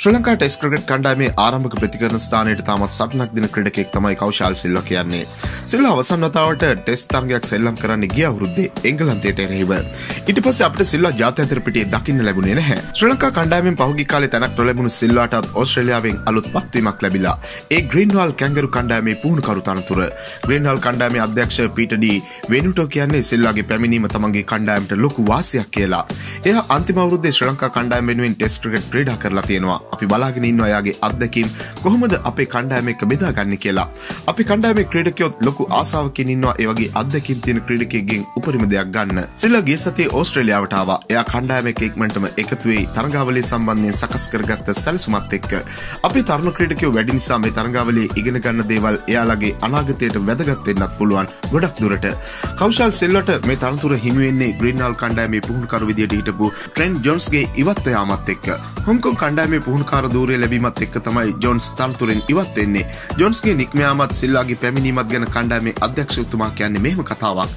Sri Lanka test cricket කණ්ඩායමේ ආරම්භක ප්‍රතිකරණ ස්ථානයට තාමත් සටනක් දින ක්‍රඩකෙක් තමයි කෞශාල් සිල්ල කියන්නේ. සිල්ල අවසන් වතාවට ටෙස් තරගයක් සෙල්ලම් කරන්න ගිය අවුරුද්දේ එංගලන්තයට එරෙහිව. ඊට පස්සේ අපිට සිල්ලා ජාත්‍යන්තර පිටියේ දකින්න ලැබුණේ නැහැ. ශ්‍රී ලංකා කණ්ඩායමෙන් පහුගිය කාලේ තැනක් නොලැබුණු සිල්වාටත් ඕස්ට්‍රේලියාවෙන් අලුත් පත්වීමක් ලැබිලා. ඒ ග්‍රීන්වාල් කැංගරු කණ්ඩායමේ පුහුණුකරු තනතුර. ග්‍රීන්වාල් කණ්ඩායමේ අධ්‍යක්ෂ පීටර් ඩී වෙනුටෝ කියන්නේ සිල්ලාගේ පැමිණීම තමන්ගේ කණ්ඩායමට ලොකු වාසියක් කියලා. එයා අන්තිම අවුරුද්දේ ශ්‍රී ලංකා කණ්ඩායම වෙනුවෙන් ටෙස්ට් ක්‍රිකට් ක්‍රීඩා කරලා තියෙනවා. අපි බලාගෙන ඉන්නවා එයාගේ අත්දැකීම් කොහොමද අපේ කණ්ඩායම එක්ක බෙදාගන්නේ කියලා. අපි කණ්ඩායමේ ක්‍රීඩකයොත් ලොකු ආසාවකින් ඉන්නවා ඒ වගේ අත්දැකීම් තියෙන ක්‍රීඩකයෙක්ගෙන් උපරිම දෙයක් ගන්න. සිල්ලා ගිය සතියේ ඕස්ට්‍රේලියාවට ආවා. එයා කණ්ඩායම එක්ක ඉක්මනටම එකතු වෙයි තරඟාවලිය සම්බන්ධයෙන් සකස් කරගත්ත සැලසුමත් එක්ක. අපේ තරුණ ක්‍රීඩකයෝ වැඩි නිසා මේ තරඟාවලියේ ඉගෙන ගන්න දේවල් එයාලගේ අනාගතයට වැදගත් වෙන්නත් පුළුවන් ගොඩක් දුරට. කෞශල් සිල්වට මේ තනතුර හිමි වෙන්නේ ග්‍රීන්හල් කණ්ඩායමේ පුහුණුකරු විදියට හිටපු ට්‍රෙන්ඩ් ජොන්ස්ගේ ඉවත් යාමත් එක්ක. හොංකොන් කණ්ඩායමේ පුහුණුකාර දූරය ලැබීමත් එක්ක තමයි ජොන්ස් තනතුරෙන් ඉවත් වෙන්නේ. ජොන්ස්ගේ නික්මයාමත් සිල්ලාගේ පැමිණීමත් ගැන කණ්ඩායමේ අධ්‍යක්ෂතුමා කියන්නේ මෙහෙම කතාවක්.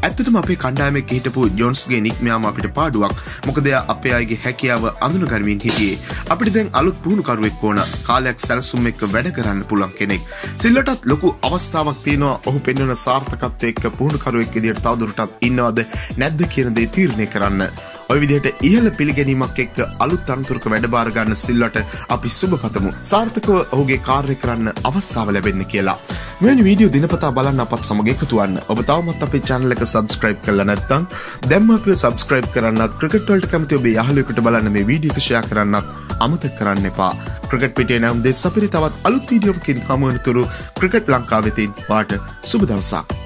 ඇත්තටම අපේ කණ්ඩායමේ හිටපු ජොන්ස්ගේ නික්මයාම අපිට පාඩුවක්. මොකද එයා අපේ අයගේ හැකියාව අඳුනගනිමින් හිටියේ. අපිට දැන් අලුත් පුහුණුකරුවෙක් ඕන. කාලයක් සැලසුම් එක්ක වැඩ කරන්න පුළුවන් කෙනෙක්. සිල්ලටත් ලොකු අවස්ථාවක් තියෙනවා ඔහු පෙන්වන සාර්ථකත්වය එක්ක පුහුණුකරුවෙක් විදිහට තවදුරටත් ඉන්නවද නැද්ද කියන දේ තීරණය කරන්න. ඔය විදිහට ඉහළ පිළිගැනීමක් එක්ක අලුත් අනතුරක වැඩබාර ගන්න සිල්වට අපි සුබ පතමු. සාර්ථකව ඔහුගේ කාර්ය කරන්න අවස්ථාව ලැබෙන්න කියලා. මෙවැනි වීඩියෝ දිනපතා බලන්න අපත් සමග එකතු වන්න. ඔබ තවමත් අපේ channel එක subscribe කරලා නැත්නම් දැම්ම අපිව subscribe කරන්නත් ක්‍රිකට් වලට කැමති ඔබේ යාළුවෙකුට බලන්න මේ වීඩියෝ එක share කරන්නත් අමතක කරන්න එපා. ක්‍රිකට් පිටේ නම් දෙස් අපිරි තවත් අලුත් වීඩියෝවකින් හමු වෙනතුරු ක්‍රිකට් ලංකාවෙතින් වාට සුබ දවසක්.